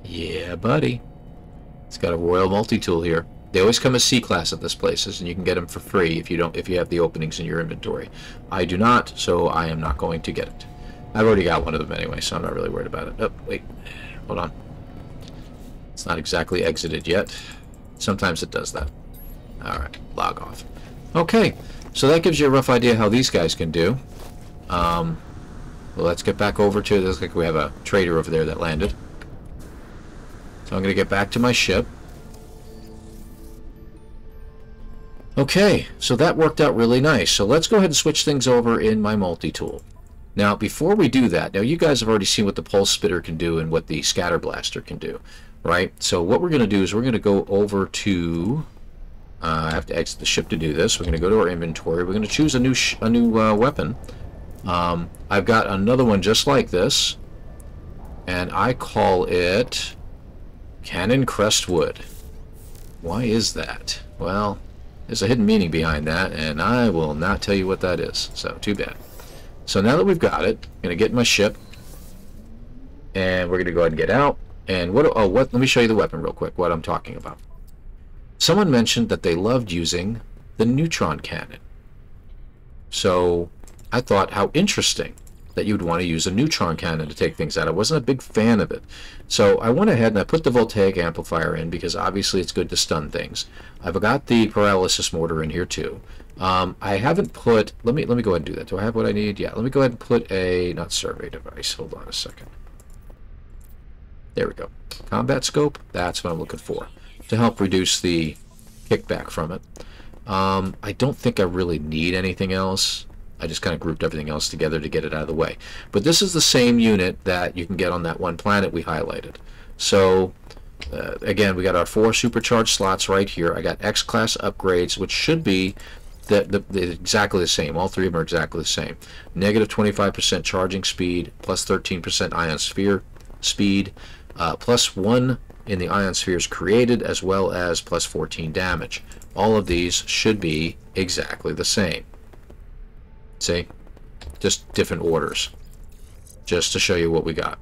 Yeah, buddy. It's got a Royal multi-tool here. They always come as C-class at this places, and you can get them for free if you don't if you have the openings in your inventory. I do not, so I am not going to get it. I've already got one of them anyway, so I'm not really worried about it. Oh, wait. Hold on. It's not exactly exited yet. Sometimes it does that. Alright, log off. Okay, so that gives you a rough idea how these guys can do. Um, well, let's get back over to... Looks like we have a trader over there that landed. So I'm going to get back to my ship. Okay, so that worked out really nice. So let's go ahead and switch things over in my multi-tool. Now, before we do that, now you guys have already seen what the pulse spitter can do and what the scatter blaster can do, right? So what we're going to do is we're going to go over to... Uh, I have to exit the ship to do this. We're going to go to our inventory. We're going to choose a new a new uh, weapon. Um, I've got another one just like this, and I call it Cannon Crestwood. Why is that? Well, there's a hidden meaning behind that, and I will not tell you what that is. So, too bad. So now that we've got it, I'm going to get my ship, and we're going to go ahead and get out. And what? Oh, what? Let me show you the weapon real quick. What I'm talking about. Someone mentioned that they loved using the neutron cannon. So I thought, how interesting that you'd want to use a neutron cannon to take things out. I wasn't a big fan of it. So I went ahead and I put the voltaic amplifier in because obviously it's good to stun things. I've got the paralysis mortar in here too. Um, I haven't put, let me let me go ahead and do that. Do I have what I need? Yeah, let me go ahead and put a, not survey device, hold on a second. There we go. Combat scope, that's what I'm looking for to help reduce the kickback from it. Um, I don't think I really need anything else. I just kind of grouped everything else together to get it out of the way. But this is the same unit that you can get on that one planet we highlighted. So uh, again, we got our four supercharged slots right here. I got X-class upgrades, which should be the, the, the, exactly the same. All three of them are exactly the same. Negative 25% charging speed, plus 13% ion sphere speed, uh, plus 1 in the ion spheres created, as well as plus 14 damage. All of these should be exactly the same. See? Just different orders. Just to show you what we got.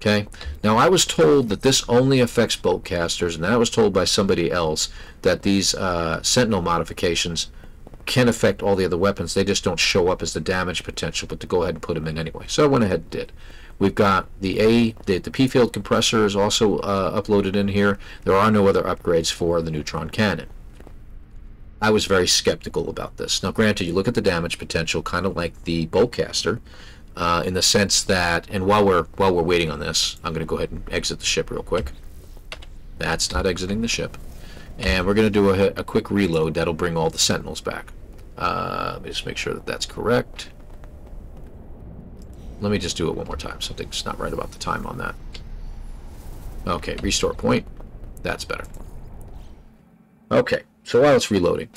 Okay? Now, I was told that this only affects Boltcasters, and I was told by somebody else that these uh, Sentinel modifications can affect all the other weapons. They just don't show up as the damage potential, but to go ahead and put them in anyway. So I went ahead and did. We've got the A, the, the P-field compressor is also uh, uploaded in here. There are no other upgrades for the neutron cannon. I was very skeptical about this. Now, granted, you look at the damage potential, kind of like the Boltcaster, uh, in the sense that, and while we're while we're waiting on this, I'm going to go ahead and exit the ship real quick. That's not exiting the ship, and we're going to do a, a, quick reload. That'll bring all the Sentinels back. Uh, let me just make sure that that's correct. Let me just do it one more time. Something's not right about the time on that. Okay, restore point. That's better. Okay. So while it's reloading,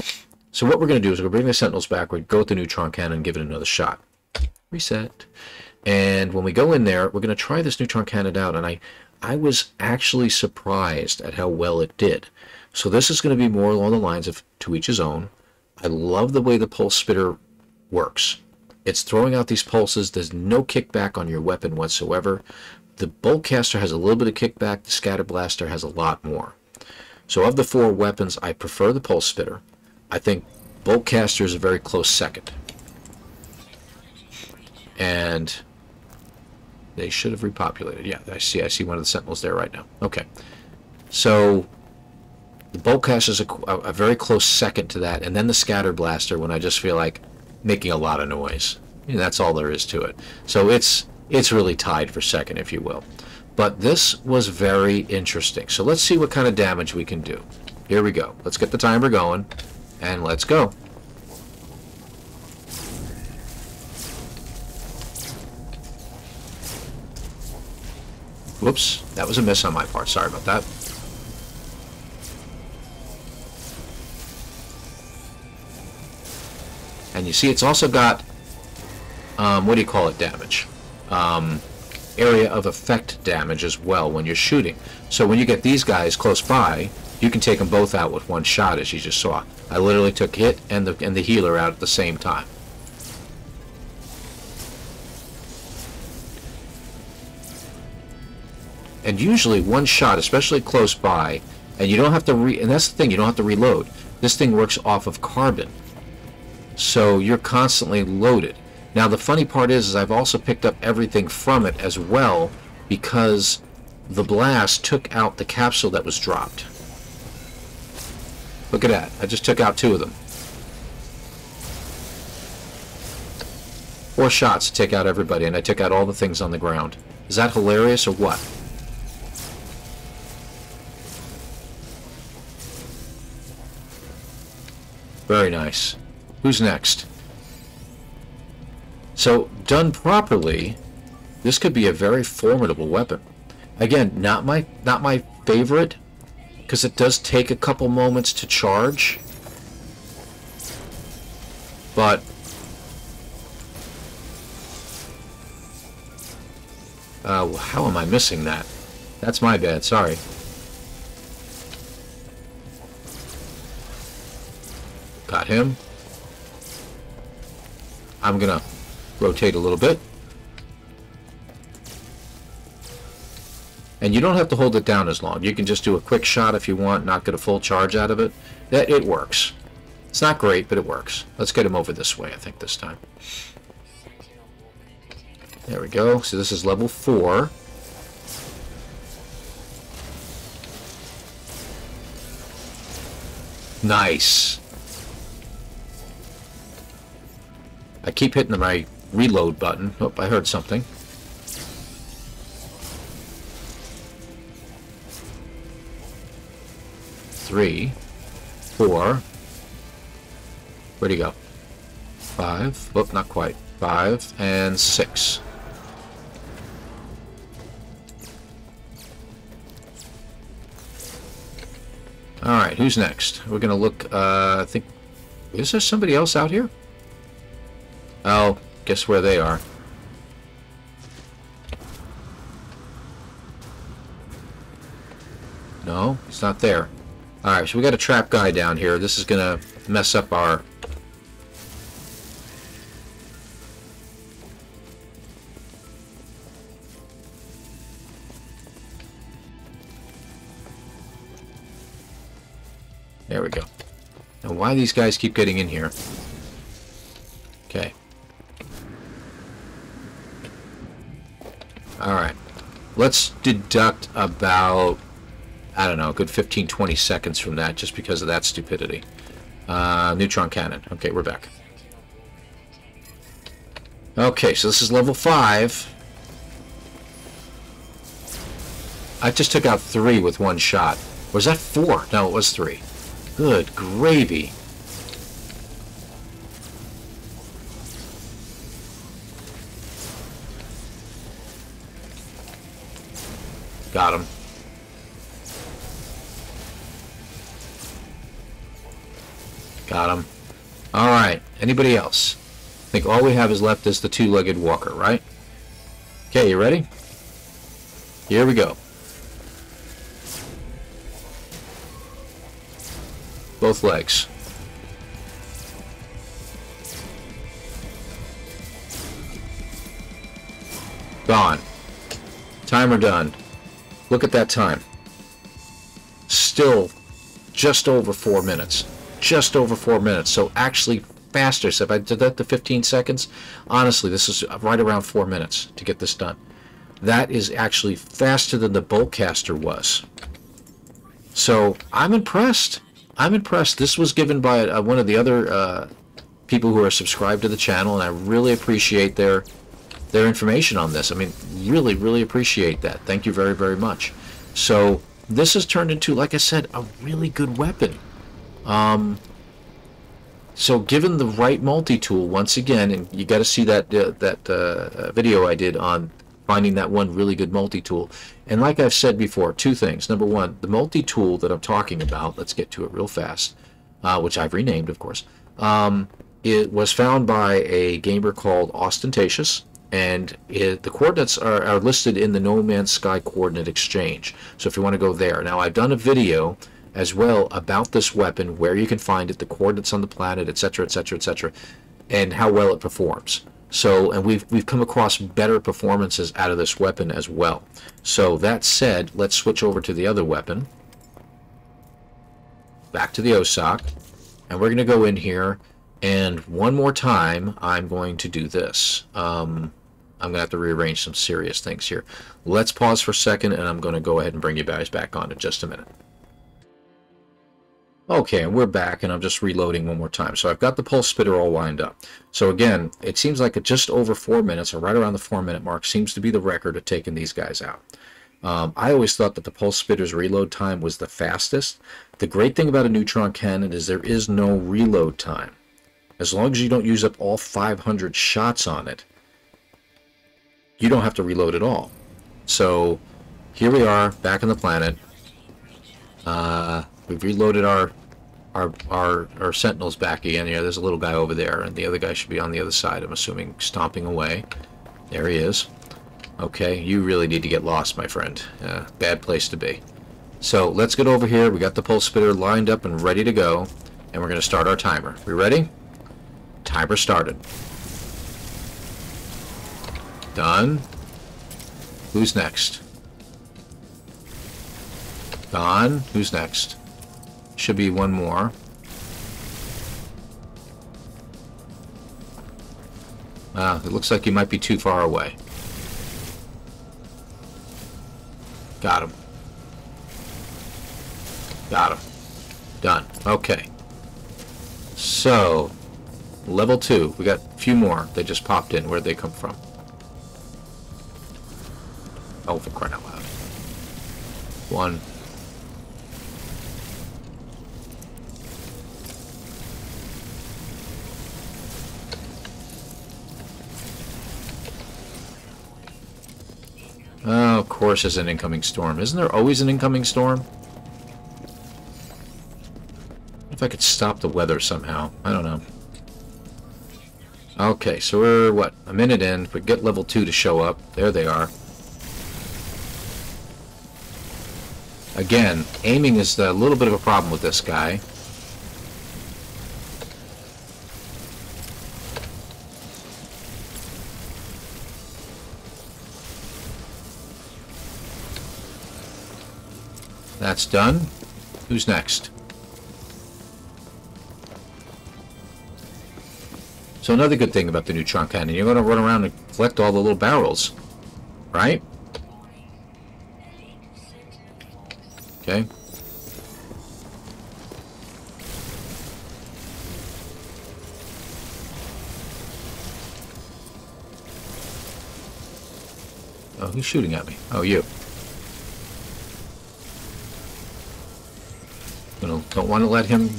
so what we're going to do is we're going to bring the Sentinels back, we go with the neutron cannon and give it another shot. Reset. And when we go in there, we're going to try this neutron cannon out, and I, I was actually surprised at how well it did. So this is going to be more along the lines of to each his own. I love the way the pulse spitter works. It's throwing out these pulses. There's no kickback on your weapon whatsoever. The boltcaster has a little bit of kickback. The scatter blaster has a lot more. So of the four weapons, I prefer the Pulse Spitter. I think Boltcaster is a very close second. And they should have repopulated. Yeah, I see. I see one of the Sentinels there right now. Okay. So the Boltcaster is a, a, very close second to that, and then the Scatter Blaster when I just feel like making a lot of noise. And that's all there is to it. So it's it's really tied for second, if you will. But this was very interesting. So let's see what kind of damage we can do. Here we go. Let's get the timer going, and let's go. Whoops, that was a miss on my part. Sorry about that. And you see it's also got, um, what do you call it, damage? Um, area of effect damage as well when you're shooting. So when you get these guys close by, you can take them both out with one shot, as you just saw. I literally took hit and the, and the healer out at the same time. And usually one shot, especially close by, and you don't have to re and that's the thing, you don't have to reload. This thing works off of carbon. So you're constantly loaded. Now the funny part is, is I've also picked up everything from it as well because the blast took out the capsule that was dropped. Look at that. I just took out two of them. Four shots to take out everybody, and I took out all the things on the ground. Is that hilarious or what? Very nice. Who's next? So, done properly, this could be a very formidable weapon. Again, not my not my favorite, because it does take a couple moments to charge. But uh, how am I missing that? That's my bad. Sorry. Got him. I'm gonna rotate a little bit. And you don't have to hold it down as long. You can just do a quick shot if you want, not get a full charge out of it. That It works. It's not great, but it works. Let's get him over this way, I think, this time. There we go. So this is level 4. Nice. I keep hitting my reload button. Oh, I heard something. Three, four. Where'd he go? Five. Oh, not quite. Five and six. Alright, who's next? We're gonna look, uh, I think... Is there somebody else out here? Oh, guess where they are. No, he's not there. Alright, so we got a trap guy down here. This is gonna mess up our... There we go. Now why these guys keep getting in here? Let's deduct about, I don't know, a good 15, 20 seconds from that just because of that stupidity. Uh, neutron cannon. Okay, we're back. Okay, so this is level 5. I just took out 3 with one shot. Was that 4? No, it was 3. Good gravy. Anybody else? I think all we have is left is the two-legged walker, right? Okay, you ready? Here we go. Both legs. Gone. Timer done. Look at that time. Still just over four minutes. Just over four minutes. So actually faster. So if I did that to 15 seconds, honestly, this is right around four minutes to get this done. That is actually faster than the Boltcaster was. So I'm impressed. I'm impressed. This was given by uh, one of the other uh, people who are subscribed to the channel, and I really appreciate their their information on this. I mean, really, really appreciate that. Thank you very, very much. So this has turned into, like I said, a really good weapon. Um, so given the right multi-tool, once again, and you got to see that uh, that uh, video I did on finding that one really good multi-tool. And like I've said before, two things. Number one, the multi-tool that I'm talking about, let's get to it real fast, uh, which I've renamed, of course, um, it was found by a gamer called Ostentatious, and it, the coordinates are, are listed in the No Man's Sky Coordinate Exchange. So if you want to go there. Now, I've done a video as well about this weapon, where you can find it, the coordinates on the planet, etc., etc., etc., and how well it performs. So, and we've we've come across better performances out of this weapon as well. So that said, let's switch over to the other weapon. Back to the OSOC, and we're going to go in here, and one more time, I'm going to do this. Um, I'm going to have to rearrange some serious things here. Let's pause for a second, and I'm going to go ahead and bring you guys back on in just a minute. Okay, and we're back, and I'm just reloading one more time. So I've got the pulse spitter all lined up. So again, it seems like it just over four minutes, or right around the four minute mark, seems to be the record of taking these guys out. Um, I always thought that the pulse spitter's reload time was the fastest. The great thing about a neutron cannon is there is no reload time. As long as you don't use up all 500 shots on it, you don't have to reload at all. So here we are, back on the planet. Uh, we've reloaded our our, our, our sentinels back again. There's a little guy over there, and the other guy should be on the other side, I'm assuming, stomping away. There he is. Okay, you really need to get lost, my friend. Uh, bad place to be. So, let's get over here. We got the pulse spitter lined up and ready to go, and we're going to start our timer. We ready? Timer started. Done. Who's next? Done. Who's next? Should be one more. Ah, it looks like you might be too far away. Got him. Got him. Done. Okay. So, level two. We got a few more. They just popped in. Where'd they come from? Oh, for crying out loud. One, Oh, of course there's an incoming storm. Isn't there always an incoming storm? If I could stop the weather somehow. I don't know. Okay, so we're, what, a minute in. We get level 2 to show up. There they are. Again, aiming is a little bit of a problem with this guy. That's done. Who's next? So another good thing about the new neutron cannon, you're going to run around and collect all the little barrels, right? Okay. Oh, who's shooting at me? Oh, you. Don't want to let him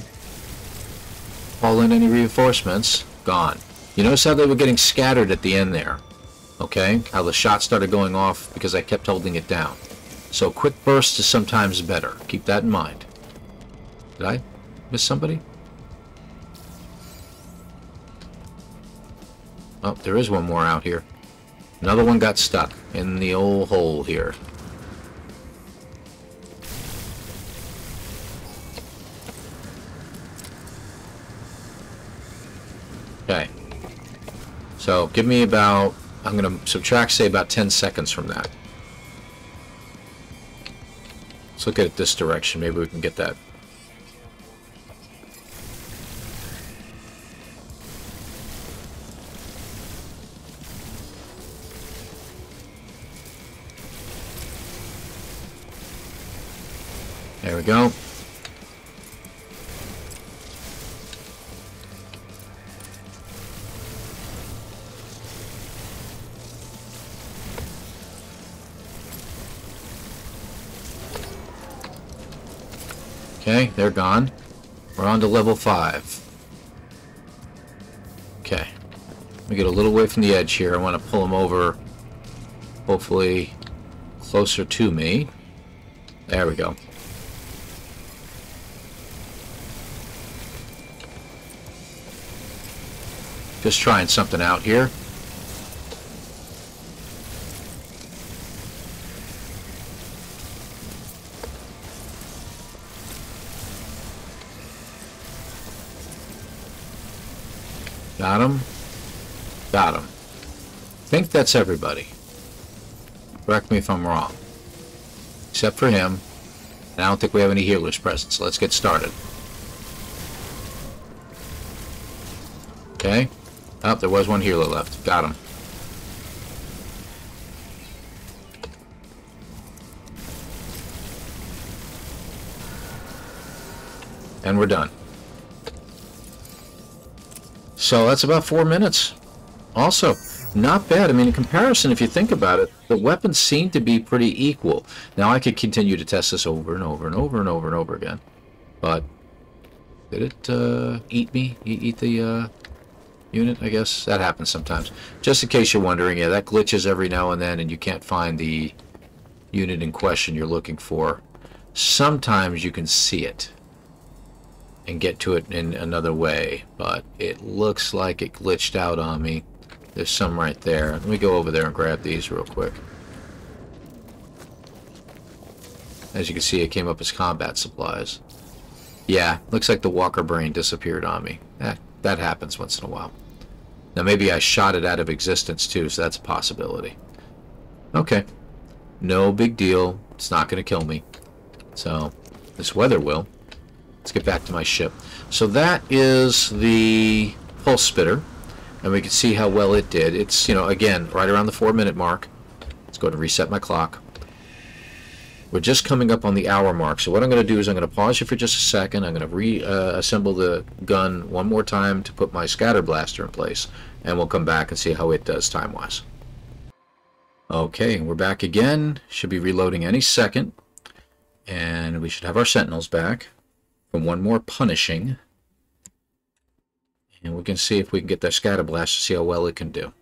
haul in any reinforcements. Gone. You notice how they were getting scattered at the end there? Okay? How the shots started going off because I kept holding it down. So quick bursts is sometimes better. Keep that in mind. Did I miss somebody? Oh, there is one more out here. Another one got stuck in the old hole here. Okay. So give me about, I'm going to subtract, say, about 10 seconds from that. Let's look at it this direction. Maybe we can get that. There we go. They're gone. We're on to level 5. Okay. Let me get a little away from the edge here. I want to pull them over hopefully closer to me. There we go. Just trying something out here. That's everybody. Correct me if I'm wrong. Except for him. And I don't think we have any healers present, so let's get started. Okay. Oh, there was one healer left. Got him. And we're done. So that's about four minutes. Also, not bad. I mean, in comparison, if you think about it, the weapons seem to be pretty equal. Now, I could continue to test this over and over and over and over and over again. But, did it uh, eat me? Eat the uh, unit, I guess? That happens sometimes. Just in case you're wondering, yeah, that glitches every now and then and you can't find the unit in question you're looking for. Sometimes you can see it and get to it in another way, but it looks like it glitched out on me. There's some right there. Let me go over there and grab these real quick. As you can see, it came up as combat supplies. Yeah, looks like the walker brain disappeared on me. That, that happens once in a while. Now maybe I shot it out of existence too, so that's a possibility. Okay. No big deal. It's not going to kill me. So, this weather will. Let's get back to my ship. So that is the pulse spitter, and we can see how well it did. It's, you know, again, right around the four minute mark. Let's go to reset my clock. We're just coming up on the hour mark, so what I'm going to do is I'm going to pause you for just a second. I'm going to reassemble uh, the gun one more time to put my scatter blaster in place, and we'll come back and see how it does time-wise. Okay, we're back again. Should be reloading any second, and we should have our sentinels back from one more punishing. And we can see if we can get that scatter blast to see how well it can do.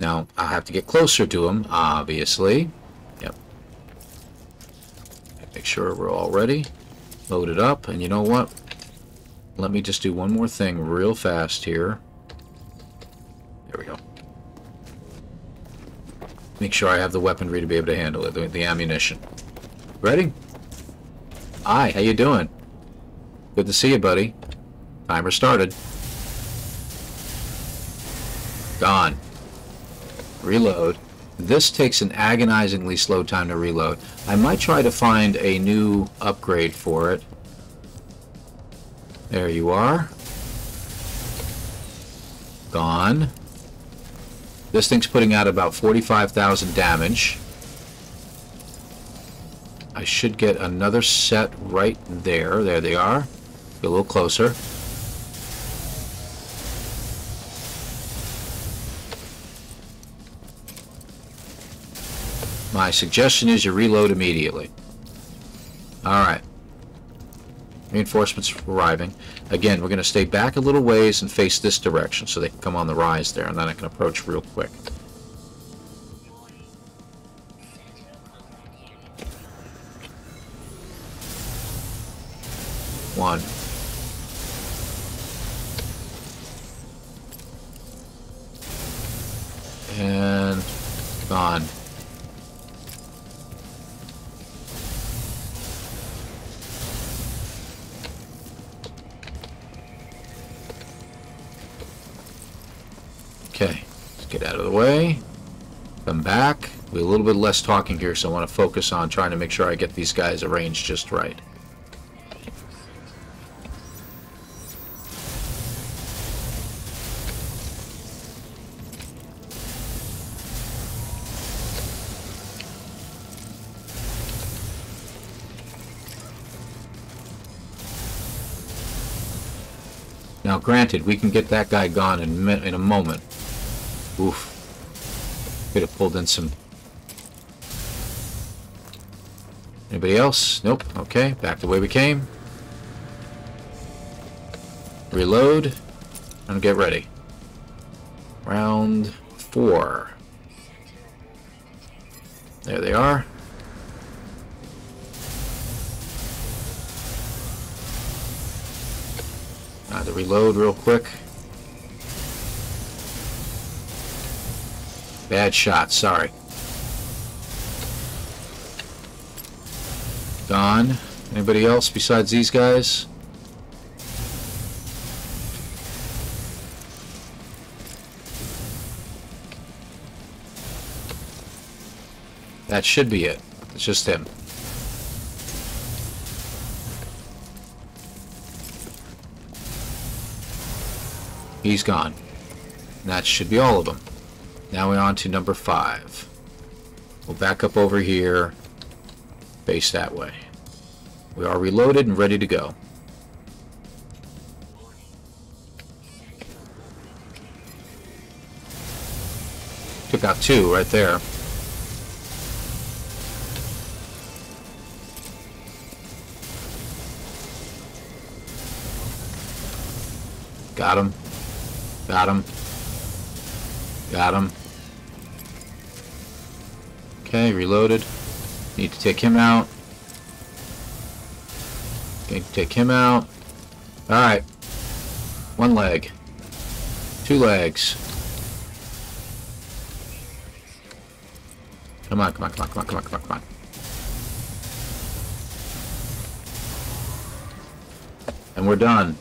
Now, I'll have to get closer to him, obviously. Yep. Make sure we're all ready. Load it up, and you know what? Let me just do one more thing real fast here. There we go. Make sure I have the weaponry to be able to handle it, the, the ammunition. Ready? Hi, how you doing? Good to see you, buddy. Timer started. Gone. Reload. This takes an agonizingly slow time to reload. I might try to find a new upgrade for it. There you are. Gone. This thing's putting out about 45,000 damage. I should get another set right there. There they are. Get a little closer. My suggestion is you reload immediately. Alright. Reinforcements arriving. Again, we're going to stay back a little ways and face this direction so they can come on the rise there, and then I can approach real quick. One. And gone. Get out of the way. Come back. We a little bit less talking here, so I want to focus on trying to make sure I get these guys arranged just right. Now, granted, we can get that guy gone in, in a moment. Oof. Could have pulled in some... Anybody else? Nope. Okay, back the way we came. Reload. And get ready. Round four. There they are. Uh, to reload real quick. Bad shot, sorry. Gone. Anybody else besides these guys? That should be it. It's just him. He's gone. that should be all of them. Now we're on to number five. We'll back up over here, face that way. We are reloaded and ready to go. Took out two right there. Got him. Got him. Got him. Okay, reloaded. Need to take him out. Okay, take him out. Alright. One leg. Two legs. Come on, come on, come on, come on, come on, come on, come on. And we're done.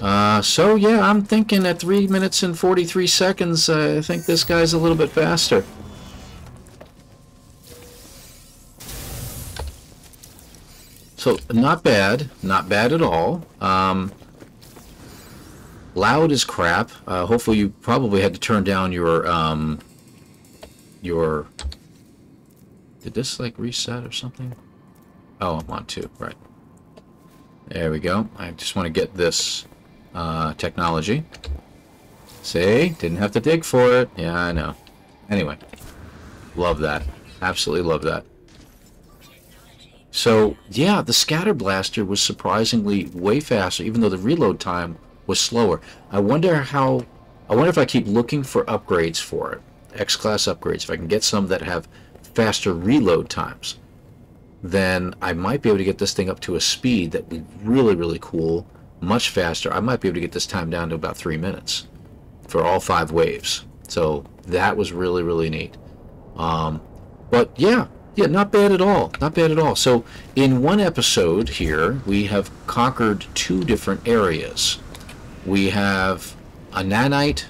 Uh, so yeah, I'm thinking at 3 minutes and 43 seconds, uh, I think this guy's a little bit faster. So, not bad. Not bad at all. Um, loud as crap. Uh, hopefully you probably had to turn down your, um, your... Did this, like, reset or something? Oh, I'm on two. Right. There we go. I just want to get this uh, technology. See? Didn't have to dig for it. Yeah, I know. Anyway. Love that. Absolutely love that. So, yeah, the Scatter Blaster was surprisingly way faster, even though the reload time was slower. I wonder how... I wonder if I keep looking for upgrades for it. X-Class upgrades. If I can get some that have faster reload times, then I might be able to get this thing up to a speed that would be really, really cool much faster. I might be able to get this time down to about three minutes for all five waves. So that was really, really neat. Um, but yeah, yeah, not bad at all. Not bad at all. So in one episode here, we have conquered two different areas. We have a nanite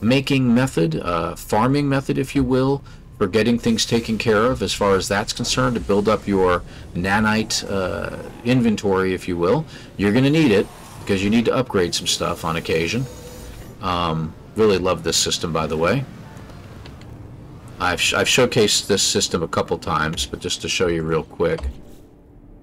making method, a farming method, if you will, for getting things taken care of as far as that's concerned to build up your nanite uh, inventory, if you will. You're going to need it because you need to upgrade some stuff on occasion. Um, really love this system, by the way. I've, sh I've showcased this system a couple times, but just to show you real quick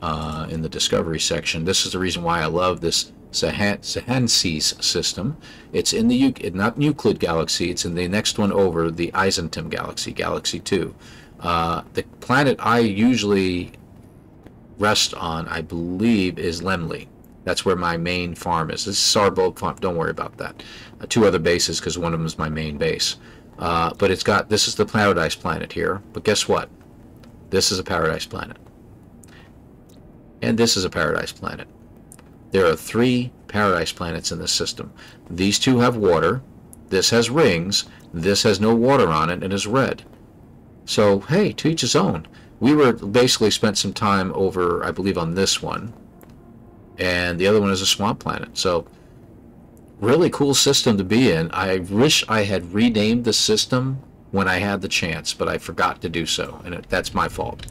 uh, in the discovery section, this is the reason why I love this Sahanseas system. It's in the not Euclid galaxy. It's in the next one over, the Isentim galaxy, Galaxy 2. Uh, the planet I usually rest on, I believe, is Lemley. That's where my main farm is. This is Sarbo farm. Don't worry about that. Uh, two other bases because one of them is my main base. Uh, but it's got this is the paradise planet here. But guess what? This is a paradise planet. And this is a paradise planet. There are three paradise planets in this system. These two have water. This has rings. This has no water on it and is red. So, hey, to each his own. We were basically spent some time over, I believe, on this one. And the other one is a swamp planet. So, really cool system to be in. I wish I had renamed the system when I had the chance, but I forgot to do so. And it, that's my fault.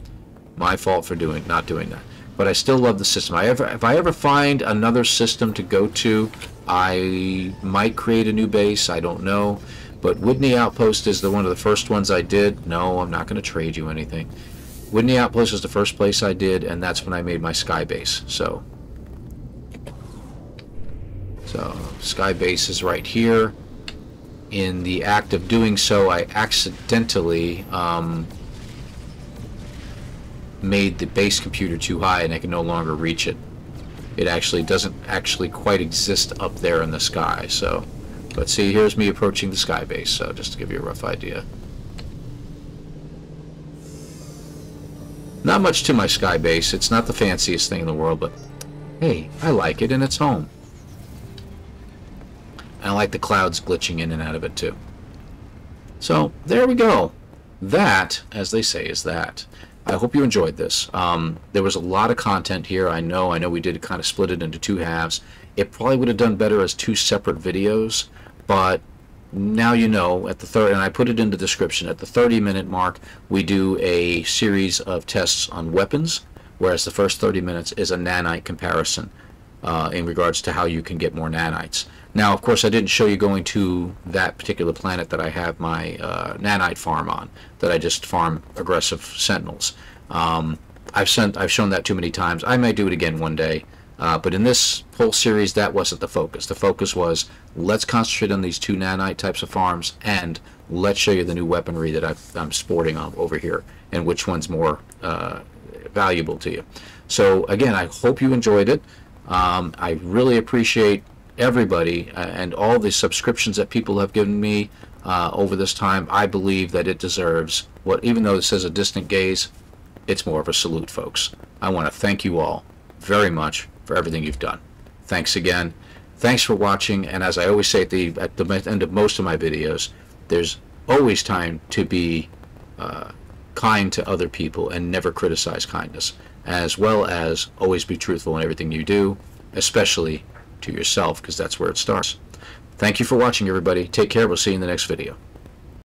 My fault for doing not doing that but I still love the system. I ever, if I ever find another system to go to, I might create a new base. I don't know. But Whitney Outpost is the one of the first ones I did. No, I'm not going to trade you anything. Whitney Outpost is the first place I did, and that's when I made my sky base. So, so sky base is right here. In the act of doing so, I accidentally um, made the base computer too high and I can no longer reach it. It actually doesn't actually quite exist up there in the sky, so... But see, here's me approaching the sky base, so just to give you a rough idea. Not much to my sky base. It's not the fanciest thing in the world, but hey, I like it and it's home. And I like the clouds glitching in and out of it too. So there we go. That, as they say, is that. I hope you enjoyed this. Um, there was a lot of content here. I know. I know we did kind of split it into two halves. It probably would have done better as two separate videos, but now you know at the third, and I put it in the description. At the 30 minute mark, we do a series of tests on weapons, whereas the first 30 minutes is a nanite comparison uh, in regards to how you can get more nanites. Now, of course, I didn't show you going to that particular planet that I have my uh, nanite farm on, that I just farm aggressive sentinels. Um, I've sent, I've shown that too many times. I may do it again one day. Uh, but in this whole series, that wasn't the focus. The focus was let's concentrate on these two nanite types of farms, and let's show you the new weaponry that i am sporting on over here, and which one's more uh, valuable to you. So again, I hope you enjoyed it. Um, I really appreciate everybody uh, and all the subscriptions that people have given me uh, over this time. I believe that it deserves what, even though it says a distant gaze, it's more of a salute, folks. I want to thank you all very much for everything you've done. Thanks again. Thanks for watching. And as I always say at the, at the end of most of my videos, there's always time to be uh, kind to other people and never criticize kindness, as well as always be truthful in everything you do, especially to yourself, because that's where it starts. Thank you for watching, everybody. Take care. We'll see you in the next video.